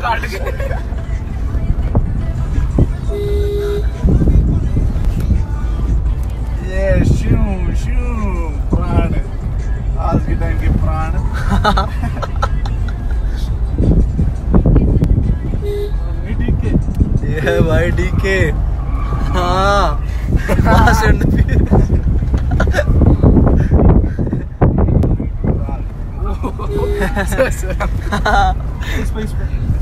काट प्राण आज के टाइम के प्राण है भाई डीके हाँ. फास्ट एंड इस पे.